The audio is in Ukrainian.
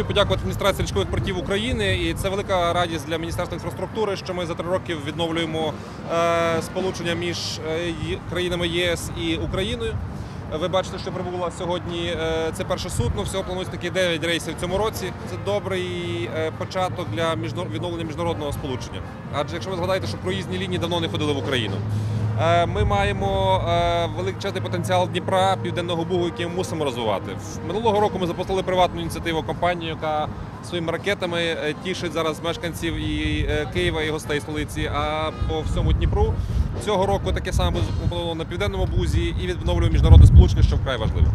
хотів подякувати адміністрації річкових портів України, і це велика радість для Міністерства інфраструктури, що ми за три роки відновлюємо е, сполучення між е, країнами ЄС і Україною. Ви бачите, що прибуло сьогодні е, це перше судно. Всього планується такі 9 рейсів в цьому році. Це добрий початок для відновлення міжнародного сполучення. Адже якщо ви згадаєте, що проїзні лінії давно не ходили в Україну. Е, Ми маємо е, величезний потенціал Дніпра, Південного Бугу, який ми мусимо розвивати. Минулого року ми запустили приватну ініціативу компанію, яка своїми ракетами е, тішить зараз мешканців і Києва і гостей столиці, а по всьому Дніпру. Цього року таке саме буде на південному бузі і відновлюємо міжнародне сполучення, що вкрай важливо.